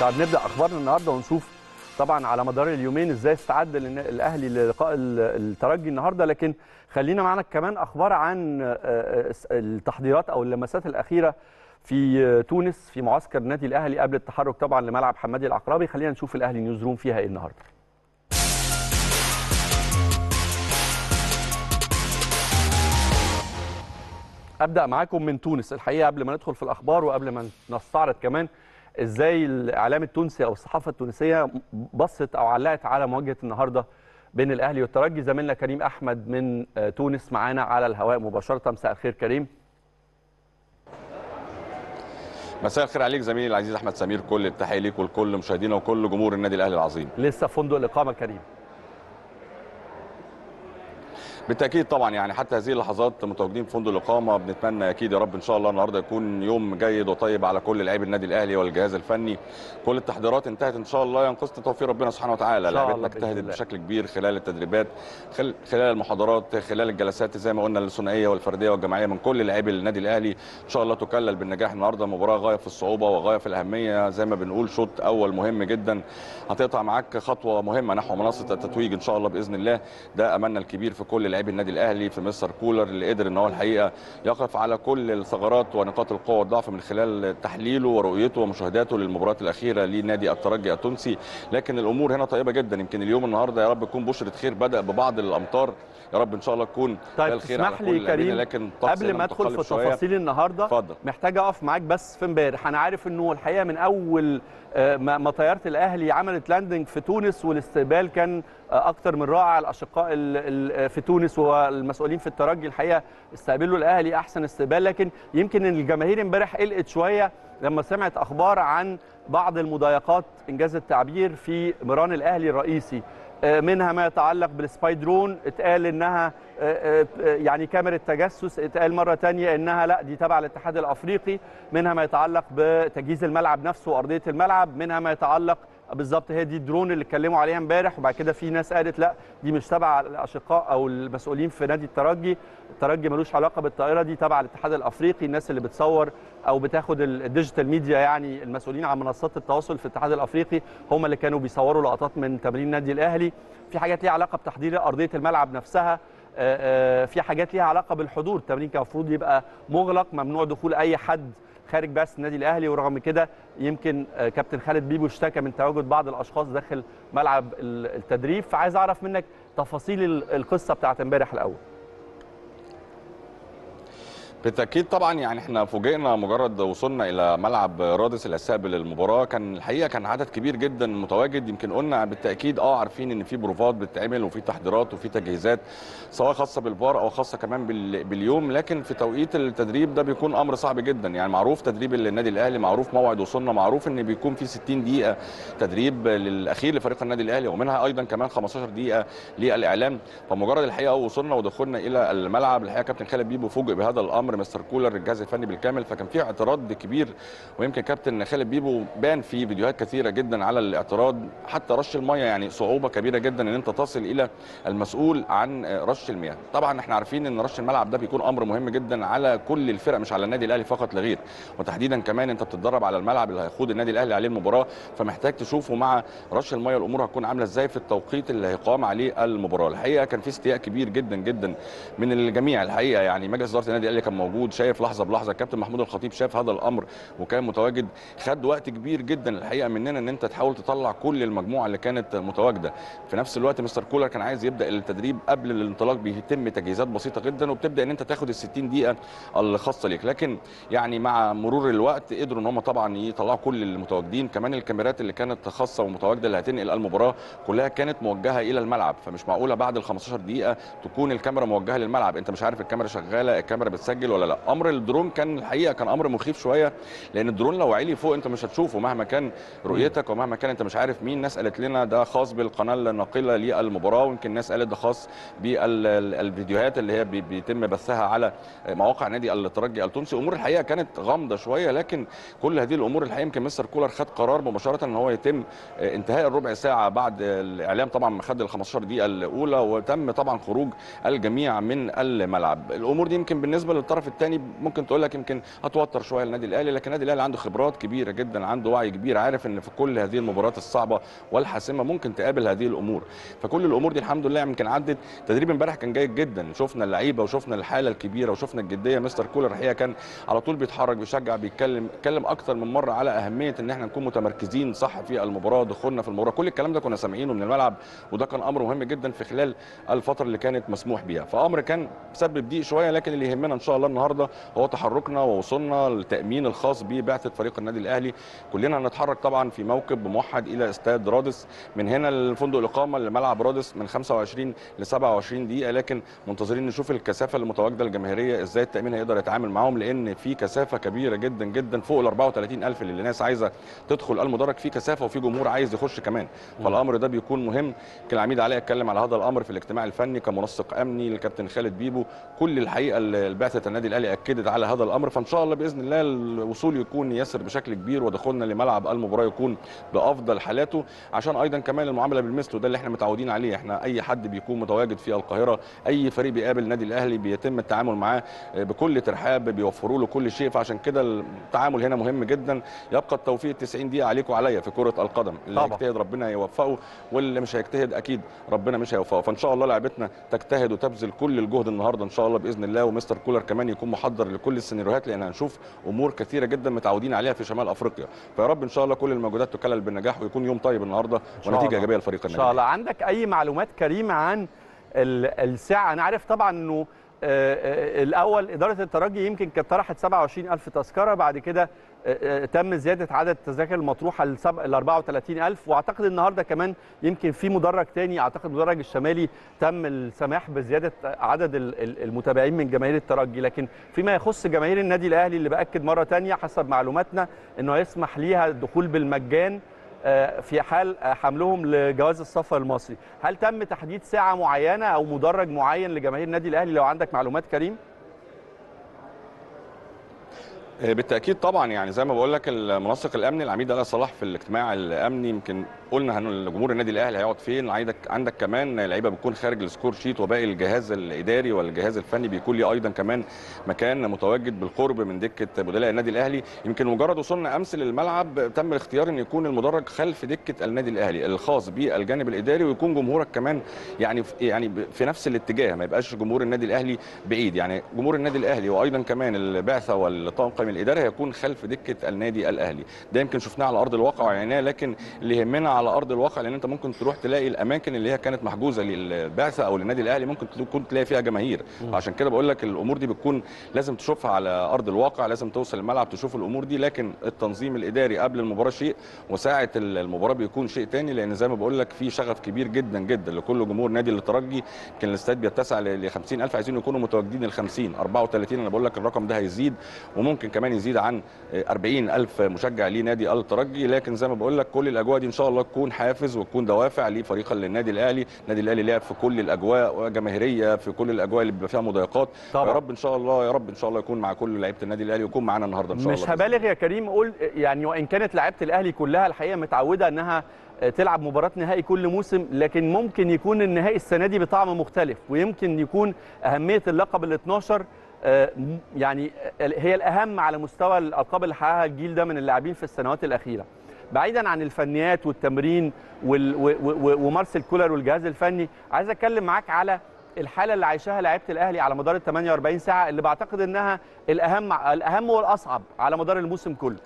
طب نبدأ أخبارنا النهارده ونشوف طبعا على مدار اليومين إزاي استعد الاهلي للقاء ال- الترجي النهارده. لكن خلينا معنا كمان أخبار عن آه، آه، التحضيرات أو اللمسات الأخيرة في تونس في معسكر النادي الأهلي قبل التحرك طبعا لملعب حمادي العقربي خلينا نشوف الأهلي نيوز روم فيها إيه النهارده. أبدأ معاكم من تونس الحقيقة قبل ما ندخل في الأخبار وقبل ما نستعرض كمان إزاي الإعلام التونسي أو الصحافة التونسية بصت أو علقت على مواجهة النهارده بين الأهلي والترجي. زميلنا كريم أحمد من آه، تونس معانا على الهواء مباشرة. مساء الخير كريم. مساء الخير عليك زميلي العزيز أحمد سمير. كل التحية ليك ولكل مشاهدينا وكل جمهور النادي الأهلي العظيم. لسه فندق الإقامة كريم. بالتأكيد طبعا يعني حتى هذه اللحظات متواجدين في فندق الإقامة بنتمنى أكيد يا رب إن شاء الله النهارده يكون يوم جيد وطيب على كل لاعبي النادي الأهلي والجهاز الفني. كل التحضيرات انتهت إن شاء الله ينقصنا توفيق ربنا سبحانه وتعالى. بإذن اجتهدت. بشكل كبير خلال التدريبات خل- خلال المحاضرات خلال الجلسات زي ما قلنا الثنائيه والفردية والجماعية من كل لاعبي النادي الأهلي. إن شاء الله تكلل بالنجاح النهارده. مباراة غاية في الصعوبة وغاية في الأهمية. زي ما بنقول شوط أول مهم جدا. هتقطع معاك خطوة مهمة نحو منصة التتويج إن شاء الله بإذن الله. ده أملنا الكبير في كل لاعبي النادي الأهلي في مستر كولر اللي قدر إن هو الحقيقة يقف على كل الثغرات ونقاط القوة والضعف من خلال تحليله ورؤيته ومشاهداته للمباريات الأخيرة لنادي الترجي التونسي. لكن الأمور هنا طيبة جدا. يمكن اليوم النهارده يا رب تكون بشرة خير بدأ ببعض الامطار يا رب إن شاء الله تكون طيب الخير على كل كريم لكن قبل ما أدخل في. تفاصيل النهارده اتفضل. محتاجه أقف معاك بس في امبارح. أنا عارف انه الحقيقة من أول آه، ما طيارة الأهلي عملت landing في تونس والاستقبال كان أكتر من رائع. الأشقاء ال- ال- في تونس والمسؤولين في الترجي الحقيقة استقبلوا الأهلي أحسن استقبال. لكن يمكن الجماهير امبارح قلقت شوية لما سمعت أخبار عن بعض المضايقات إن جاز التعبير في مران الأهلي الرئيسي. آه، منها ما يتعلق بال spy drone اتقال إنها آه، آه، يعني كاميرا تجسس اتقال مرة تانية إنها لا دي تبع الاتحاد الأفريقي. منها ما يتعلق بتجهيز الملعب نفسه وأرضية الملعب. منها ما يتعلق بالظبط هي دي الدرون اللي اتكلموا عليها امبارح وبعد كده في ناس قالت لا دي مش تبع الأشقاء أو المسؤولين في نادي الترجي. الترجي ملوش علاقة بالطائرة دي تبع الاتحاد الأفريقي الناس اللي بتصور أو بتاخد ال- ال digital media يعني المسؤولين عن منصات التواصل في الاتحاد الأفريقي هم اللي كانوا بيصوروا لقطات من تمرين النادي الأهلي. في حاجات ليها علاقة بتحضير أرضية الملعب نفسها آه، آه، في حاجات ليها علاقة بالحضور. التمرين كان المفروض يبقى مغلق ممنوع دخول أي حد خارج بس النادي الأهلي ورغم كده يمكن آه، كابتن خالد بيبو اشتكى من تواجد بعض الأشخاص داخل ملعب ال- التدريب. فعايز أعرف منك تفاصيل ال- القصة بتاعت امبارح الأول. بالتأكيد طبعا يعني إحنا فوجئنا مجرد وصلنا إلى ملعب رادس اللي هيستقبل المباراه كان الحقيقة كان عدد كبير جدا متواجد. يمكن قلنا بالتأكيد آه عارفين إن في بروفات بتتعمل وفي تحضيرات وفي تجهيزات سواء خاصة بالفار أو خاصة كمان بال- باليوم. لكن في توقيت التدريب ده بيكون أمر صعب جدا. يعني معروف تدريب النادي الأهلي معروف موعد وصولنا معروف إن بيكون في 60 دقيقة تدريب للأخير لفريق النادي الأهلي ومنها أيضا كمان 15 دقيقة للإعلام. فمجرد الحقيقة وصلنا ودخلنا إلى الملعب. الحقيقة كابتن خالد بيبو فوجئ بهذا الأمر. مستر كولر الجهاز الفني بالكامل فكان في اعتراض كبير ويمكن كابتن خالد بيبو بان في فيديوهات كثيرة جدا على الاعتراض حتى رش الميه يعني صعوبة كبيرة جدا إن أنت تصل إلى المسؤول عن رش المياه. طبعا إحنا عارفين إن رش الملعب ده بيكون أمر مهم جدا على كل الفرق مش على النادي الأهلي فقط لغير وتحديدا كمان أنت بتتدرب على الملعب اللي هيخوض النادي الأهلي عليه المباراة فمحتاج تشوفه مع رش الميه الأمور هتكون عاملة إزاي في التوقيت اللي هيقام عليه المباراة؟ الحقيقة كان في استياء كبير جدا جدا من الجميع. الحقيقة يعني مجلس إدارة النادي الأهلي كان موجود شايف لحظة بلحظة. الكابتن محمود الخطيب شاف هذا الأمر وكان متواجد خد وقت كبير جدا الحقيقة مننا إن أنت تحاول تطلع كل المجموعة اللي كانت متواجدة. في نفس الوقت مستر كولر كان عايز يبدأ التدريب قبل الانطلاق بيتم تجهيزات بسيطة جدا وبتبدأ إن أنت تاخد ال 60 دقيقة الخاصة ليك. لكن يعني مع مرور الوقت قدروا إن هم طبعا يطلعوا كل المتواجدين. كمان الكاميرات اللي كانت خاصة ومتواجدة اللي هتنقل المباراة كلها كانت موجهة إلى الملعب. فمش معقولة بعد ال 15 دقيقة تكون الكاميرا موجهة للملعب. أنت مش عارف الكاميرا شغالة الكاميرا بتسجل ولا لا. أمر الدرون كان الحقيقة كان أمر مخيف شوية لأن الدرون لو عالي فوق أنت مش هتشوفه مهما كان رؤيتك ومهما كان أنت مش عارف مين ناس قالت لنا ده خاص بالقناة الناقلة للمباراة ويمكن ناس قالت ده خاص بالفيديوهات اللي هي بي- بيتم بثها على مواقع نادي الترجي التونسي. أمور الحقيقة كانت غامضة شوية لكن كل هذه الأمور الحقيقة يمكن مستر كولر خد قرار مباشرة إن هو يتم انتهاء الربع ساعة بعد الإعلام طبعا ما خد ال 15 دقيقة الأولى وتم طبعا خروج الجميع من الملعب. الأمور دي يمكن بالنسبة للطرف الطرف الثاني ممكن تقول لك يمكن هتوتر شوية النادي الأهلي لكن النادي الأهلي عنده خبرات كبيرة جدا عنده وعي كبير عارف إن في كل هذه المباريات الصعبة والحاسمة ممكن تقابل هذه الأمور. فكل الأمور دي الحمد لله يمكن عدت. تدريب امبارح كان جيد جدا. شفنا اللعيبة وشفنا الحالة الكبيرة وشفنا الجدية. مستر كولر الحقيقة كان على طول بيتحرك بيشجع بيتكلم اتكلم أكتر من مرة على أهمية إن إحنا نكون متمركزين صح في المباراة دخولنا في المباراة. كل الكلام ده كنا سامعينه من الملعب وده كان أمر مهم جدا في خلال الفترة اللي كانت مسموح بيها. فأمر كان سبب ضيق شوية لكن اللي يهمنا إن شاء الله النهارده هو تحركنا ووصولنا للتأمين الخاص ببعثة فريق النادي الأهلي. كلنا هنتحرك طبعا في موكب موحد إلى استاد رادس. من هنا لفندق الإقامة لملعب رادس من 25 ل 27 دقيقة. لكن منتظرين نشوف الكثافة المتواجدة الجماهيريه إزاي التأمين هيقدر يتعامل معاهم؟ لأن في كثافة كبيرة جدا جدا فوق ال 34000 اللي الناس عايزة تدخل المدرج في كثافة وفي جمهور عايز يخش كمان. فالأمر ده بيكون مهم. يمكن العميد علاء أتكلم على هذا الأمر في الاجتماع الفني كمنسق أمني الكابتن خالد بيبو. كل الحقيقة البعثه النادي الأهلي أكدت على هذا الأمر فإن شاء الله بإذن الله الوصول يكون يسر بشكل كبير ودخولنا لملعب المباراة يكون بأفضل حالاته عشان أيضا كمان المعاملة بالمثل وده اللي إحنا متعودين عليه. إحنا أي حد بيكون متواجد في القاهرة أي فريق بيقابل النادي الأهلي بيتم التعامل معاه بكل ترحاب بيوفروا له كل شيء. فعشان كده التعامل هنا مهم جدا. يبقى التوفيق 90 دقيقة عليك وعليا في كرة القدم. اللي. هيجتهد ربنا يوفقه واللي مش هيجتهد أكيد ربنا مش هيوفقه. فإن شاء الله لعبتنا تجتهد وتبذل كل الجهد النهارده إن شاء الله بإذن الله ومستر كولر كمان يكون محضر لكل السيناريوهات لأن هنشوف أمور كثيرة جدا متعودين عليها في شمال أفريقيا. فيا رب إن شاء الله كل المجهودات تكلل بالنجاح ويكون يوم طيب النهارده ونتيجة. إيجابية لفريق إن النادي شاء الله. عندك أي معلومات كريمة عن ال- الساعة؟ أنا عارف طبعا إنه آه، آه، الأول إدارة الترجي يمكن كانت طرحت 27000 تذكرة بعد كده تم زيادة عدد التذاكر المطروحة ل 34000 وأعتقد النهارده كمان يمكن في مدرج تاني أعتقد المدرج الشمالي تم السماح بزيادة عدد ال- ال- المتابعين من جماهير الترجي. لكن فيما يخص جماهير النادي الأهلي اللي بأكد مرة تانية حسب معلوماتنا إنه يسمح ليها الدخول بالمجان آه، في حال حملهم لجواز السفر المصري. هل تم تحديد ساعة معينة أو مدرج معين لجماهير النادي الأهلي؟ لو عندك معلومات كريم؟ بالتأكيد طبعا يعني زي ما بقول لك المنسق الأمني العميد علاء صلاح في الاجتماع الأمني. يمكن قلنا جمهور النادي الأهلي هيقعد فين؟ عندك عندك كمان لعيبة بتكون خارج ال score sheet وباقي الجهاز الإداري والجهاز الفني بيكون ليه أيضا كمان مكان متواجد بالقرب من دكة بدلاء النادي الأهلي. يمكن مجرد وصولنا أمس للملعب تم الاختيار إن يكون المدرج خلف دكة النادي الأهلي الخاص بالجانب الإداري ويكون جمهورك كمان يعني يعني في نفس الاتجاه. ما يبقاش جمهور النادي الأهلي بعيد. يعني جمهور النادي الأهلي وأيضا كمان البعثة والطاقم الاداري هيكون خلف دكة النادي الأهلي. ده يمكن شفناه على أرض الواقع وعيناه لكن اللي يهمنا على أرض الواقع لأن أنت ممكن تروح تلاقي الأماكن اللي هي كانت محجوزة للبعثة أو للنادي الأهلي ممكن تكون تلاقي فيها جماهير. عشان كده بقول لك الأمور دي بتكون لازم تشوفها على أرض الواقع لازم توصل الملعب تشوف الأمور دي لكن التنظيم الإداري قبل المباراة شيء وساعة المباراة بيكون شيء تاني لأن زي ما بقول لك في شغف كبير جدا جدا لكل جمهور نادي الترجي. كان الاستاد بيتسع ل 50000 عايزين يكونوا متواجدين ال 50 34 أنا بقول لك الرقم ده هيزيد وممكن كمان يزيد عن 40000 مشجع لنادي الترجي. لكن زي ما بقول لك كل الأجواء دي إن شاء الله تكون حافز وتكون دوافع لفريق النادي الأهلي. النادي الأهلي لعب في كل الأجواء وجماهيريه في كل الأجواء اللي بيبقى فيها مضايقات. طبعا. يا رب إن شاء الله يا رب إن شاء الله يكون مع كل لعيبة النادي الأهلي ويكون معانا النهارده إن شاء الله. مش هبالغ يا كريم أقول يعني وإن كانت لعيبة الأهلي كلها الحقيقة متعودة إنها تلعب مباراة نهائي كل موسم لكن ممكن يكون النهائي السنة دي بطعم مختلف ويمكن يكون أهمية اللقب ال 12 آه، م- يعني هي الأهم على مستوى الألقاب اللي حققها الجيل ده من اللاعبين في السنوات الأخيرة. بعيدا عن الفنيات والتمرين ومارسيل كولر والجهاز الفني عايز أتكلم معاك على الحالة اللي عايشاها لعيبة الأهلي على مدار ال 48 ساعة اللي بعتقد إنها الأهم الأهم والأصعب على مدار الموسم كله.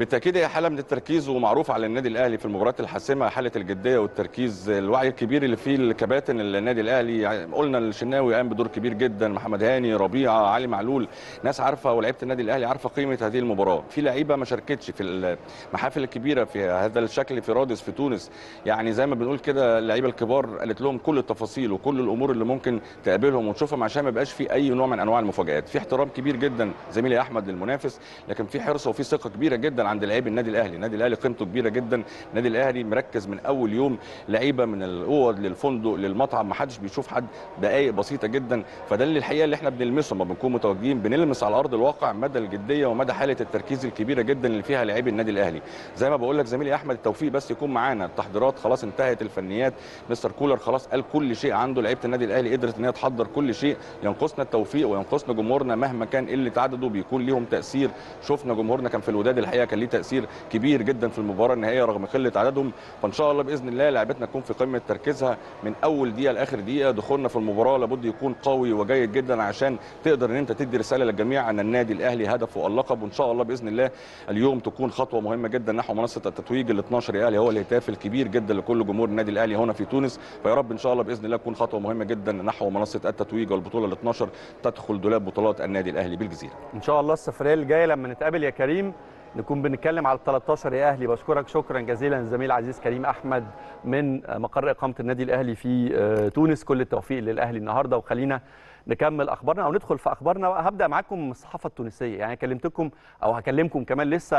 بالتأكيد هي حاله من التركيز ومعروف على النادي الأهلي في المباريات الحاسمة حالة الجدية والتركيز الوعي الكبير اللي فيه الكباتن النادي الأهلي. يعني قلنا الشناوي قام بدور كبير جدا محمد هاني ربيعه علي معلول ناس عارفة ولاعيبه النادي الأهلي عارفة قيمة هذه المباراة. في لعيبة ما شاركتش في المحافل الكبيرة في هذا الشكل في رادس في تونس. يعني زي ما بنقول كده اللعيبة الكبار قالت لهم كل التفاصيل وكل الأمور اللي ممكن تقابلهم وتشوفهم عشان ما يبقاش في أي نوع من أنواع المفاجآت. في احترام كبير جدا زميلي أحمد للمنافس لكن في حرص وفي ثقة كبيرة جدا عند لاعبي النادي الأهلي. النادي الأهلي قيمته كبيرة جدا. النادي الأهلي مركز من أول يوم. لعيبة من الأوض للفندق للمطعم ما حدش بيشوف حد. دقائق بسيطة جدا. فده اللي الحقيقة اللي إحنا بنلمسه. لما بنكون متواجدين بنلمس على أرض الواقع مدى الجدية ومدى حالة التركيز الكبيرة جدا اللي فيها لاعبي النادي الأهلي. زي ما بقول لك زميلي أحمد التوفيق بس يكون معانا. التحضيرات خلاص انتهت الفنيات مستر كولر خلاص قال كل شيء عنده. لعيبة النادي الأهلي قدرت إن هي تحضر كل شيء. ينقصنا التوفيق وينقصنا جمهورنا مهما كان قله عدده بيكون ليهم تأثير. شفنا جمهورنا كان في الوداد الحقيقة كان ليه تأثير كبير جدا في المباراة النهائية رغم قله عددهم. فإن شاء الله بإذن الله لعيبتنا تكون في قمة تركيزها من أول دقيقة لآخر دقيقة. دخولنا في المباراة لابد يكون قوي وجيد جدا عشان تقدر إن أنت تدي رسالة للجميع ان النادي الأهلي هدفه اللقب. وإن شاء الله بإذن الله اليوم تكون خطوة مهمة جدا نحو منصة التتويج. ال 12 الاهلي هو الهتاف الكبير جدا لكل جمهور النادي الأهلي هنا في تونس. فيا رب إن شاء الله بإذن الله تكون خطوة مهمة جدا نحو منصة التتويج والبطولة ال 12 تدخل دولاب بطولات النادي الأهلي بالجزيرة. إن شاء الله السفرية الجاية لما نتقابل يا كريم نكون بنتكلم على ال 13 يا أهلي. بشكرك. شكرا جزيلا الزميل العزيز كريم أحمد من مقر إقامة النادي الأهلي في تونس. كل التوفيق للأهلي النهارده. وخلينا نكمل أخبارنا أو ندخل في أخبارنا. هبدأ معاكم الصحافة التونسية. يعني كلمتكم أو هكلمكم كمان لسه